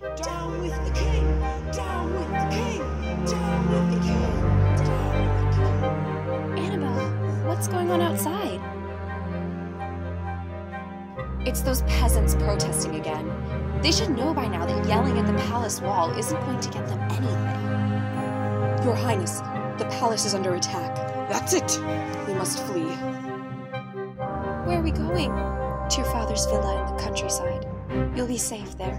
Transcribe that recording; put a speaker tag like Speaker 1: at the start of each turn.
Speaker 1: Down with the king! Down with the king! Down with the king! Down with the king!
Speaker 2: Annabelle, what's going on outside? It's those peasants protesting again. They should know by now that yelling at the palace wall isn't going to get them anything.
Speaker 3: Your Highness, the palace is under attack.
Speaker 1: That's it!
Speaker 3: We must flee.
Speaker 2: Where are we going? To your father's villa in the countryside. You'll be safe there.